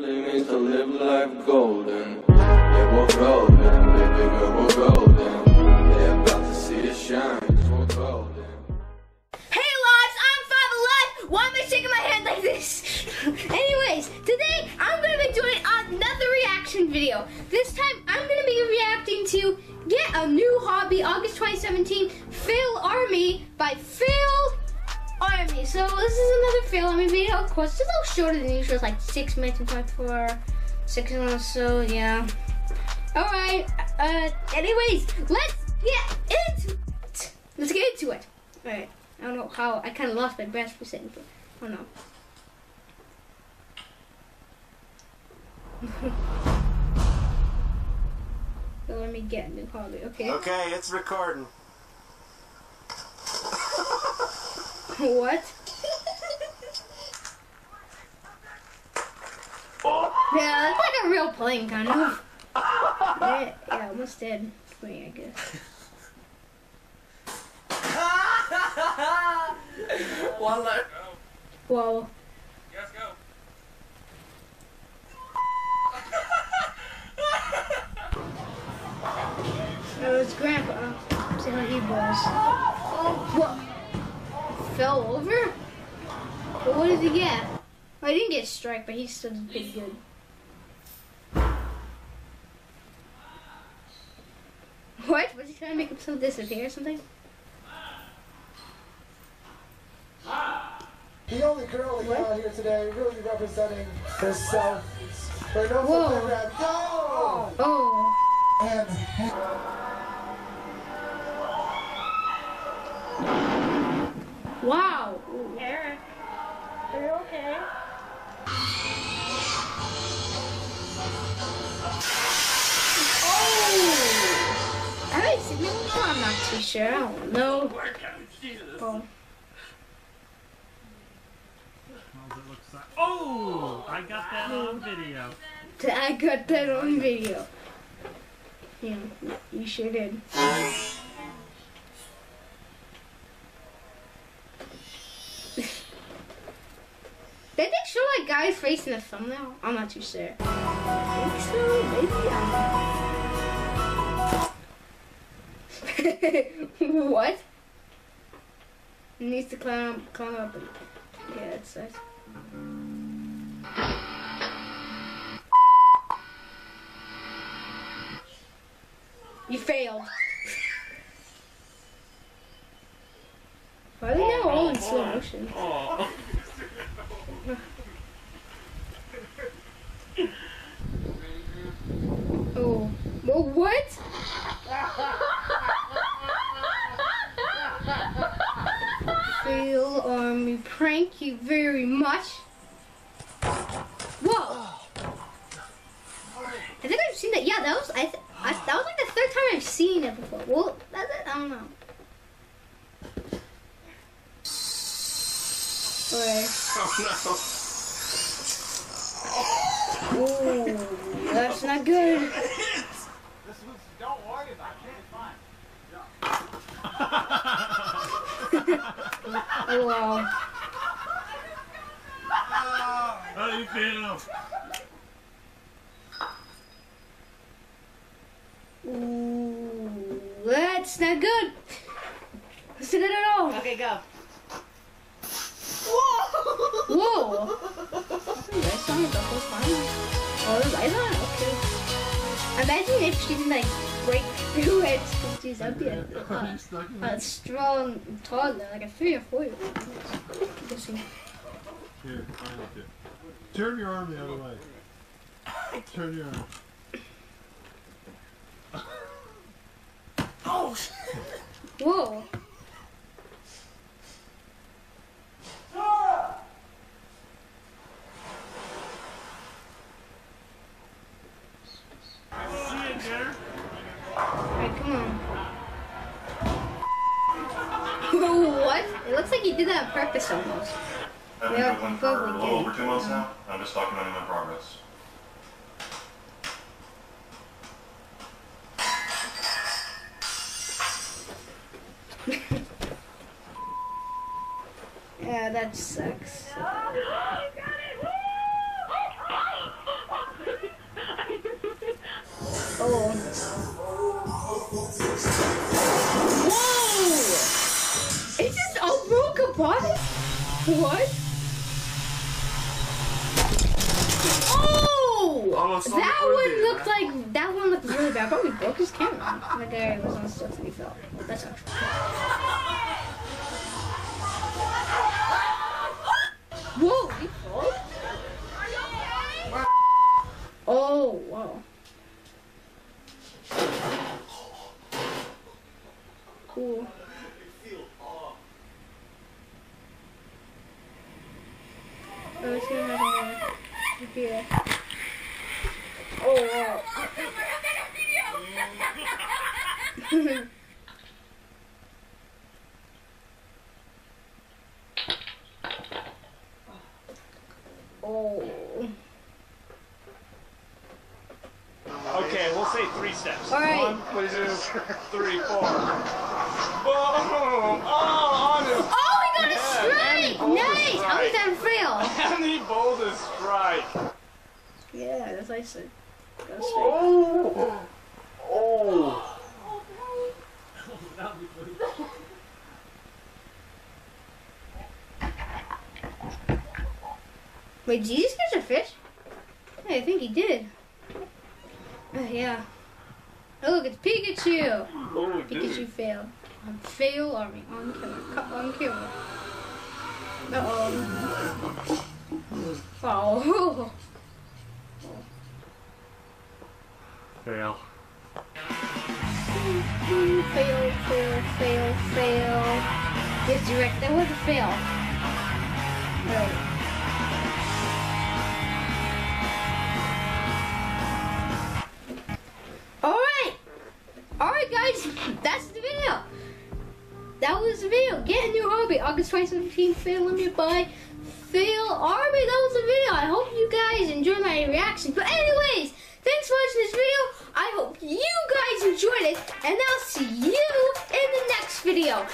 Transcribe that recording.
to live life golden. Yeah, we're golden, baby girl, we're golden. They're about to see the shine, we're golden. Hey lots, I'm Five Alive. Why am I shaking my head like this? Anyways, today I'm gonna be doing another reaction video. This time I'm gonna be reacting to Get a New Hobby August 2017 Fail Army by Fail Army. So this is another Fail Army video. Of course, it's a little shorter than usual. It's like six minutes and 24 seconds. So yeah. All right. Uh. Anyways, let's get into let's get into it. All right. I don't know how. I kind of lost my breath for a second. But, oh no. so let me get a new hobby. Okay. Okay, it's recording. What? Yeah, that's like a real plane, kind of. yeah, yeah, almost dead. Wait, I guess. One line. Whoa. Yes, go. It was Grandpa. See how he was. What? Fell over? But what did he get? Well, he didn't get a strike, but he still did pretty good. What? Was he trying to make himself disappear or something? The only girl we got here today really representing herself. But no Whoa. for grab. Oh. And Wow. Eric, are you okay? Oh. Have I seen him before? I'm not too sure. I don't know. Oh. How's it look si- Oh, I got that on video. I got that on video. Yeah, you sure did. Did guy's face in the thumbnail? I'm not too sure. I think so, maybe. um. what? Needs to climb, climb up. And, yeah, it sucks. You failed. Why are they now all in slow motion? Oh. Oh. Well, what? Fail army. Um, prank you very much. Whoa. I think I've seen that. Yeah, that was I, th- I. That was like the third time I've seen it before. Well, that's it. I don't know. Alright. Oh Ooh, that's not good. Don't worry about it. It's fine. Oh, wow. How do you feel? Ooh, that's not good. That's not good at all. Okay, go. Whoa. That's on the whole time. Oh, the light on? Okay. Imagine if she didn't like break through it. Jeez, that'd be a, a, a strong toddler, like a three or four year old. See. Here, I help you. Turn your arm the other way. Turn your arm. oh! Whoa. See you, Jerry. Alright, come on. Hmm. what? It looks like he did that on purpose almost. I've been Yeah, doodling for probably a little did. over two months now. I'm just documenting my progress. Yeah, that sucks. What? Oh! that one looked right? like that one looked really bad. But probably broke his camera. My guy was on stuff and he fell. That's actually. Whoa! Oh. Here. Oh wow. oh. Okay, we'll say three steps. All right. One, two, three, four. Boom! Oh, on his Oh, he got a strike! Nice! bowled a How was that fail? and he bowled a strike. Yeah, that's what I said. A. Oh! Oh! Wait, did he just catch a fish? Yeah, I think he did. Uh, yeah. Oh, look, it's Pikachu! Oh, Pikachu failed. On fail army on camera. Cut on camera. Uh oh. Oh. Fail. Fail, fail, fail, fail. Yes, direct. That was a fail. Alright. Alright! Alright, guys. That's the video. That was the video. Get a new hobby. August 2017. Fail Limit by Fail Army. That was the video. I hope you guys enjoyed my reaction. But anyways, thanks for watching this video. I hope you guys enjoyed it. And I'll see you in the next video.